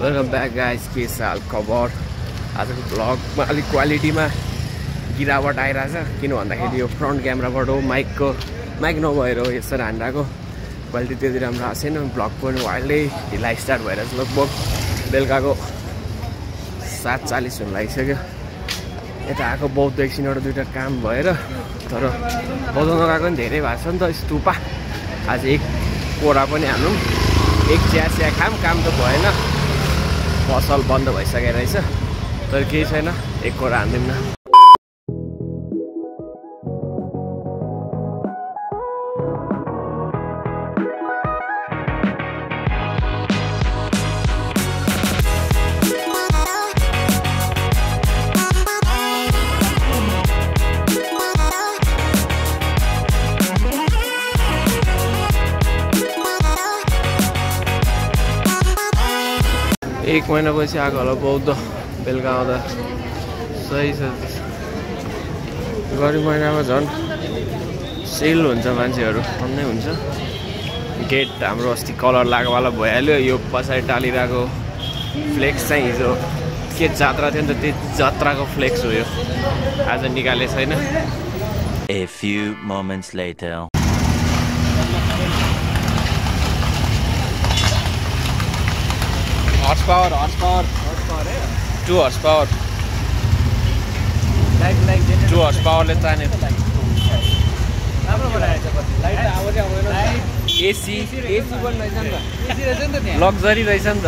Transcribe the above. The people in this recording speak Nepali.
वेलकम ब्याक गाइस के साल खबर आजको भ्लगमा अलिक क्वालिटीमा गिरावट आइरहेछ किन भन्दाखेरि यो फ्रन्ट क्यामेराबाट हो माइकको माइक नभएर हो यसरी हानिरहेको क्वालिटी त्यति राम्रो आएको छैन भ्लग पनि वाइल्डै ढिला स्टार्ट भइरहेछ लगभग। बेलुकाको सात चालिस हुनु लागिसक्यो यता आएको बौद्ध एकछिनबाट दुइटा काम भएर तर बजाउन गएको पनि धेरै भएको छ नि त स्तुपा। आज एक कोरा पनि हालौँ एक चिया चिया खाम काम त भएन पसल बन्द भइसकेको रहेछ। तर केही छैन। एक कोरा न। एक महिनापछि आएको होला बौद्ध बेलुका आउँदा। सही छ। गरिब महिनामा झन् सेल हुन्छ मान्छेहरू अन्नै हुन्छ। गेट हाम्रो अस्ति कलर लागेवाला भइहाल्यो यो पछाडि टालिरहेको फ्लेक्स चाहिँ हिजो के जात्रा थियो नि त त्यो जात्राको फ्लेक्स हो यो। आज निकालेको छैन। Moments later. Horse power horse power to horse power to horse पावरले ताने एसी लग्जरी रहेछ नि त